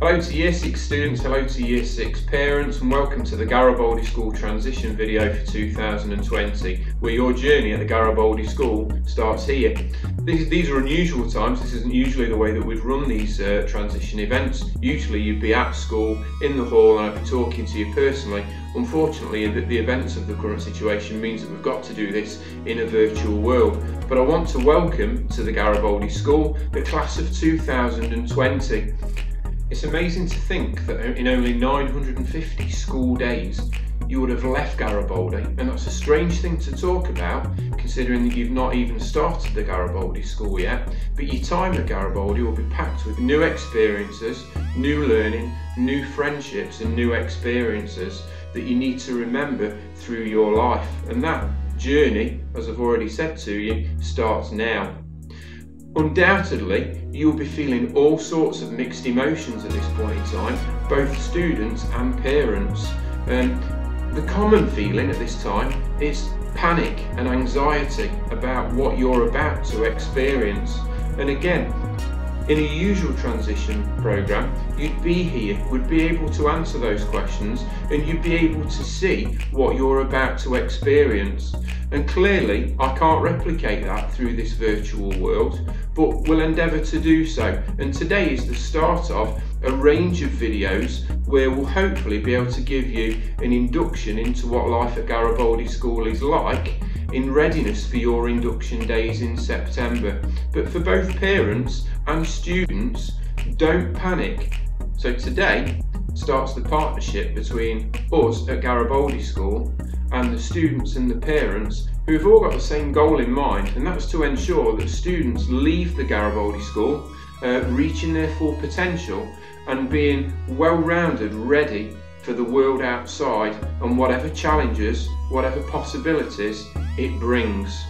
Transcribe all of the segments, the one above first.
Hello to Year 6 students, hello to Year 6 parents and welcome to the Garibaldi School transition video for 2020 where your journey at the Garibaldi School starts here. These, these are unusual times, this isn't usually the way that we'd run these uh, transition events. Usually you'd be at school, in the hall and I'd be talking to you personally. Unfortunately the, the events of the current situation means that we've got to do this in a virtual world. But I want to welcome to the Garibaldi School the class of 2020. It's amazing to think that in only 950 school days you would have left Garibaldi, and that's a strange thing to talk about considering that you've not even started the Garibaldi school yet. But your time at Garibaldi will be packed with new experiences, new learning, new friendships, and new experiences that you need to remember through your life. And that journey, as I've already said to you, starts now. Undoubtedly, you'll be feeling all sorts of mixed emotions at this point in time, both students and parents. Um, the common feeling at this time is panic and anxiety about what you're about to experience. And again, in a usual transition program, you'd be here, would be able to answer those questions, and you'd be able to see what you're about to experience. And clearly, I can't replicate that through this virtual world, but we'll endeavour to do so. And today is the start of a range of videos where we'll hopefully be able to give you an induction into what life at Garibaldi School is like in readiness for your induction days in September. But for both parents and students, don't panic. So today starts the partnership between us at Garibaldi School and the students and the parents who have all got the same goal in mind, and that's to ensure that students leave the Garibaldi School uh, reaching their full potential and being well-rounded, ready for the world outside and whatever challenges, whatever possibilities it brings.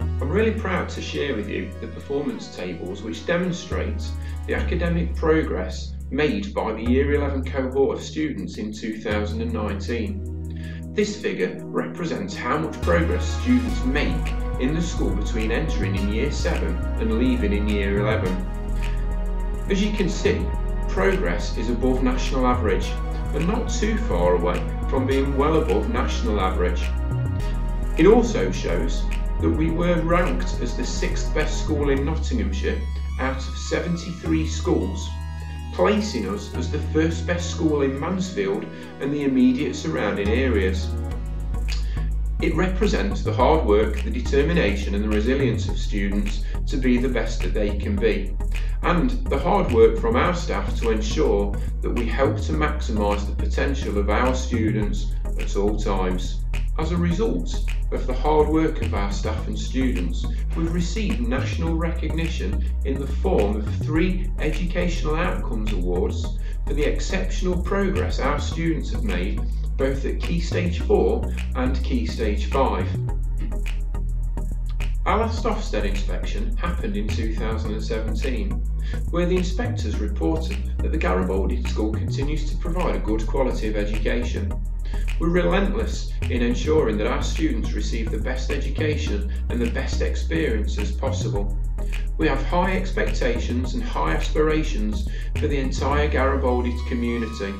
I'm really proud to share with you the performance tables which demonstrate the academic progress made by the Year 11 cohort of students in 2019. This figure represents how much progress students make in the school between entering in Year 7 and leaving in Year 11. As you can see, progress is above national average and not too far away from being well above national average. It also shows that we were ranked as the sixth best school in Nottinghamshire out of 73 schools placing us as the first best school in Mansfield and the immediate surrounding areas. It represents the hard work, the determination and the resilience of students to be the best that they can be, and the hard work from our staff to ensure that we help to maximise the potential of our students at all times. As a result of the hard work of our staff and students, we've received national recognition in the form of three Educational Outcomes Awards for the exceptional progress our students have made both at Key Stage 4 and Key Stage 5. Our last Ofsted inspection happened in 2017, where the inspectors reported that the Garibaldi School continues to provide a good quality of education we're relentless in ensuring that our students receive the best education and the best experiences possible. We have high expectations and high aspirations for the entire Garibaldi community.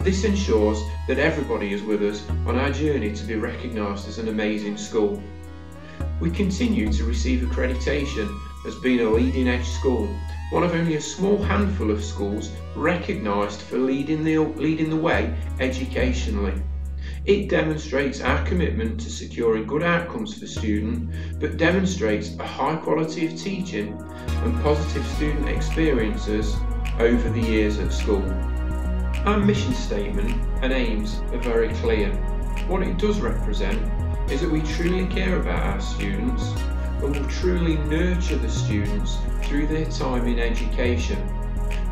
This ensures that everybody is with us on our journey to be recognised as an amazing school. We continue to receive accreditation as being a leading edge school, one of only a small handful of schools recognised for leading the, leading the way educationally. It demonstrates our commitment to securing good outcomes for students, but demonstrates a high quality of teaching and positive student experiences over the years at school. Our mission statement and aims are very clear. What it does represent is that we truly care about our students and will truly nurture the students through their time in education.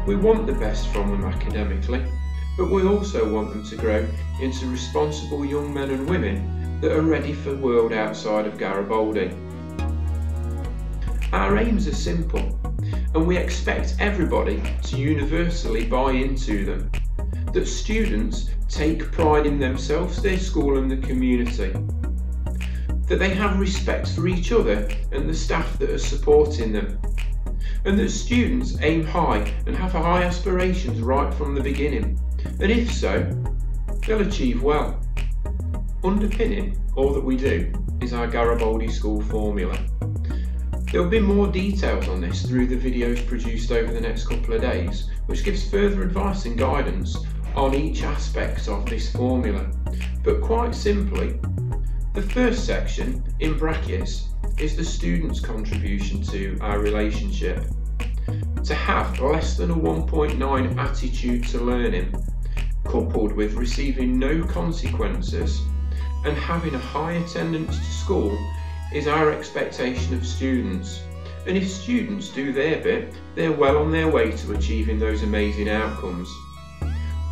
We want the best from them academically, but we also want them to grow into responsible young men and women that are ready for the world outside of Garibaldi. Our aims are simple, and we expect everybody to universally buy into them. That students take pride in themselves, their school and the community. That they have respect for each other and the staff that are supporting them. and that students aim high and have high aspirations right from the beginning. And if so, they'll achieve well. Underpinning all that we do is our Garibaldi School formula. There will be more details on this through the videos produced over the next couple of days, which gives further advice and guidance on each aspect of this formula. But quite simply, the first section, in brackets, is the student's contribution to our relationship. To have less than a 1.9 attitude to learning, coupled with receiving no consequences and having a high attendance to school is our expectation of students. And if students do their bit, they're well on their way to achieving those amazing outcomes.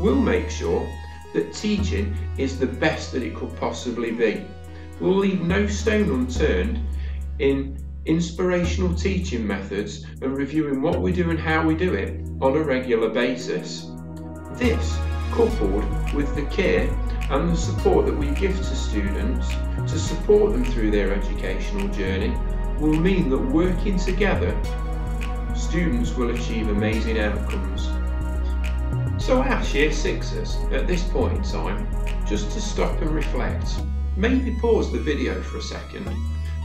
We'll make sure that teaching is the best that it could possibly be. We'll leave no stone unturned in inspirational teaching methods and reviewing what we do and how we do it on a regular basis. This, coupled with the care and the support that we give to students to support them through their educational journey, will mean that working together, students will achieve amazing outcomes. So I ask Year Sixers at this point in time just to stop and reflect. Maybe pause the video for a second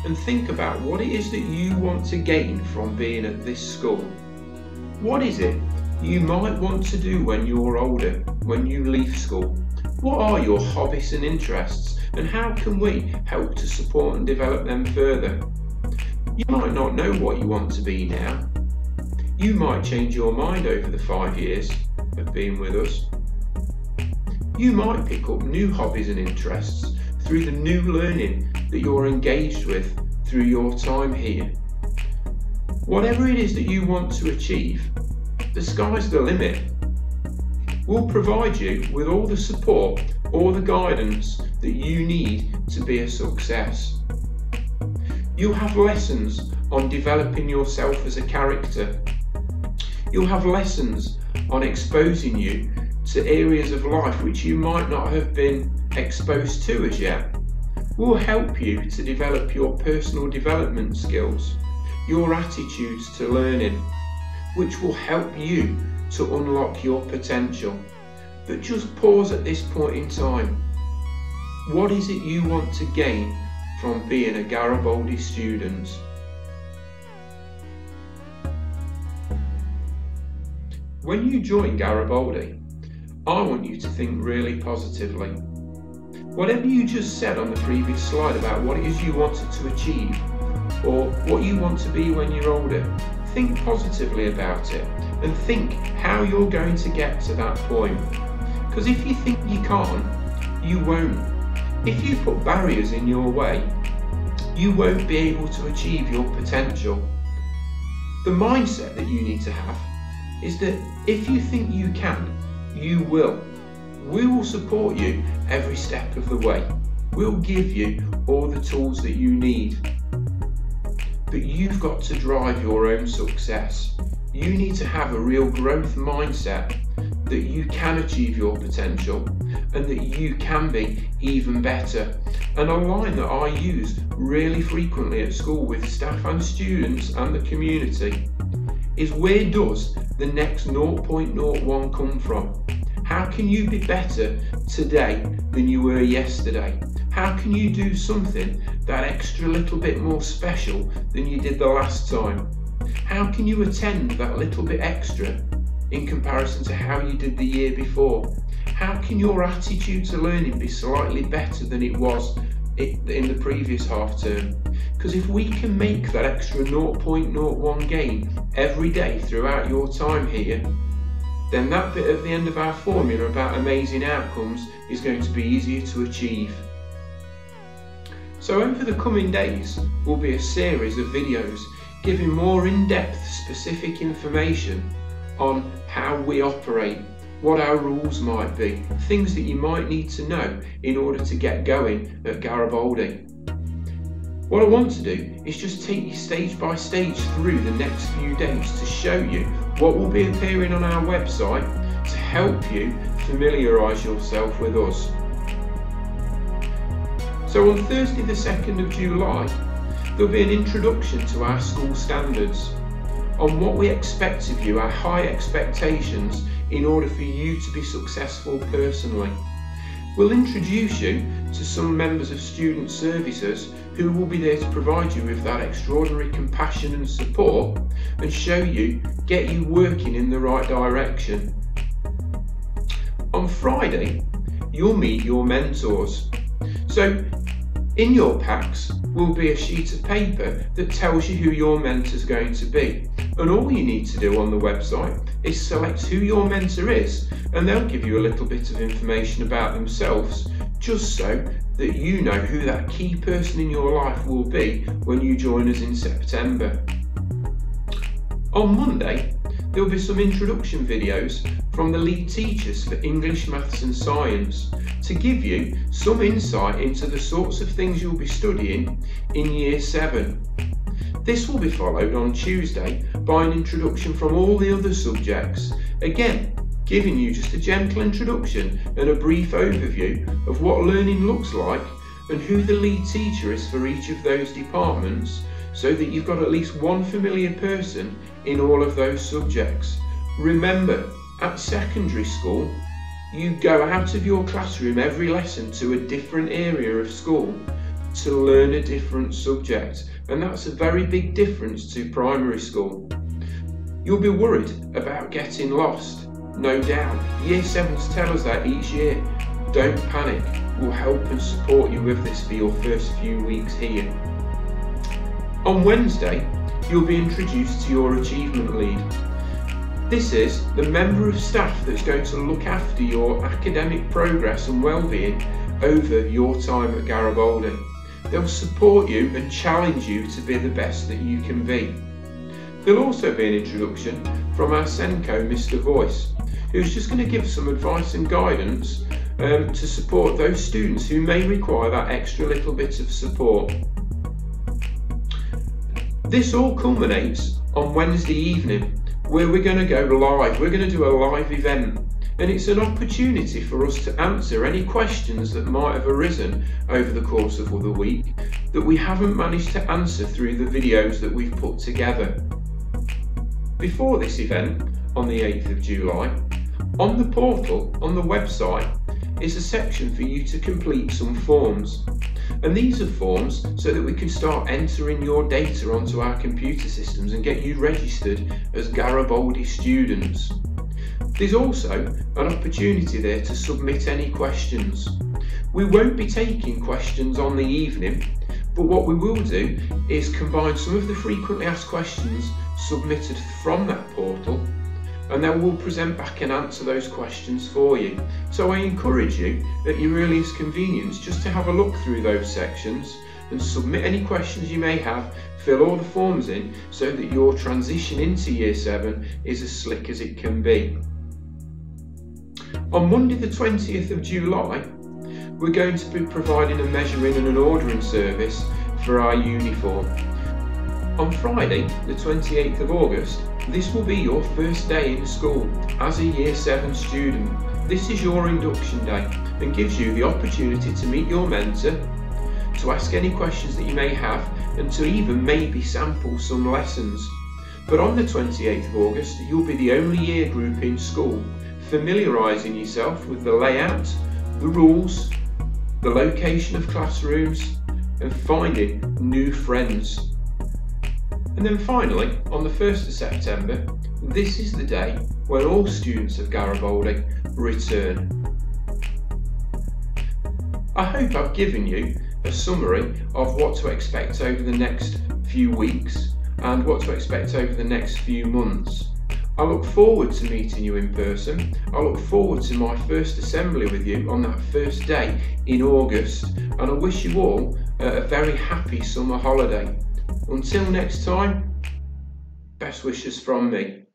and think about what it is that you want to gain from being at this school. What is it you might want to do when you're older, when you leave school? What are your hobbies and interests and how can we help to support and develop them further? You might not know what you want to be now. You might change your mind over the five years of being with us. You might pick up new hobbies and interests through the new learning that you're engaged with through your time here. Whatever it is that you want to achieve, the sky's the limit. We'll provide you with all the support or the guidance that you need to be a success. You'll have lessons on developing yourself as a character. You'll have lessons on exposing you to areas of life which you might not have been exposed to as yet. We'll help you to develop your personal development skills, your attitudes to learning, which will help you to unlock your potential. But just pause at this point in time. What is it you want to gain from being a Garibaldi student? When you join Garibaldi, I want you to think really positively. Whatever you just said on the previous slide about what it is you wanted to achieve, or what you want to be when you're older, think positively about it and think how you're going to get to that point. Because if you think you can't, you won't. If you put barriers in your way, you won't be able to achieve your potential. The mindset that you need to have is that if you think you can, you will. We will support you every step of the way. We'll give you all the tools that you need. But you've got to drive your own success. You need to have a real growth mindset that you can achieve your potential and that you can be even better. And a line that I use really frequently at school with staff and students and the community is where does the next 0.01 come from? How can you be better today than you were yesterday? How can you do something that extra little bit more special than you did the last time? How can you attend that little bit extra in comparison to how you did the year before? How can your attitude to learning be slightly better than it was in the previous half term. Because if we can make that extra 0.01 gain every day throughout your time here, then that bit of the end of our formula about amazing outcomes is going to be easier to achieve. So over the coming days will be a series of videos giving more in-depth specific information on how we operate what our rules might be, things that you might need to know in order to get going at Garibaldi. What I want to do is just take you stage by stage through the next few days to show you what will be appearing on our website to help you familiarise yourself with us. So on Thursday the 2nd of July, there'll be an introduction to our school standards. on what we expect of you, our high expectations, in order for you to be successful personally. We'll introduce you to some members of student services who will be there to provide you with that extraordinary compassion and support and show you, get you working in the right direction. On Friday, you'll meet your mentors. So in your packs will be a sheet of paper that tells you who your mentor is going to be. And all you need to do on the website is select who your mentor is and they'll give you a little bit of information about themselves just so that you know who that key person in your life will be when you join us in September. On Monday, there'll be some introduction videos from the lead teachers for English, Maths and Science to give you some insight into the sorts of things you'll be studying in Year 7. This will be followed on Tuesday by an introduction from all the other subjects, again giving you just a gentle introduction and a brief overview of what learning looks like and who the lead teacher is for each of those departments so that you've got at least one familiar person in all of those subjects. Remember, at secondary school, you go out of your classroom every lesson to a different area of school to learn a different subject, and that's a very big difference to primary school. You'll be worried about getting lost, no doubt. Year 7s tell us that each year. Don't panic, we'll help and support you with this for your first few weeks here. On Wednesday, you'll be introduced to your achievement lead. This is the member of staff that's going to look after your academic progress and well-being over your time at Garibaldi. They'll support you and challenge you to be the best that you can be. There'll also be an introduction from our SENCO, Mr Voice, who's just going to give some advice and guidance um, to support those students who may require that extra little bit of support. This all culminates on Wednesday evening where we're going to go live. We're going to do a live event and it's an opportunity for us to answer any questions that might have arisen over the course of the week that we haven't managed to answer through the videos that we've put together. Before this event, on the 8th of July, on the portal, on the website, is a section for you to complete some forms. And these are forms so that we can start entering your data onto our computer systems and get you registered as Garibaldi students. There's also an opportunity there to submit any questions. We won't be taking questions on the evening, but what we will do is combine some of the frequently asked questions submitted from that portal and then we'll present back and answer those questions for you. So I encourage you at your earliest convenience just to have a look through those sections and submit any questions you may have, fill all the forms in so that your transition into year 7 is as slick as it can be. On Monday the 20th of July, we're going to be providing a measuring and an ordering service for our uniform. On Friday, the 28th of August, this will be your first day in school as a Year 7 student. This is your induction day and gives you the opportunity to meet your mentor, to ask any questions that you may have and to even maybe sample some lessons. But on the 28th of August, you'll be the only year group in school, familiarising yourself with the layout, the rules, the location of classrooms and finding new friends. And then finally, on the 1st of September, this is the day when all students of Garibaldi return. I hope I've given you a summary of what to expect over the next few weeks and what to expect over the next few months. I look forward to meeting you in person. I look forward to my first assembly with you on that first day in August and I wish you all a very happy summer holiday. Until next time, best wishes from me.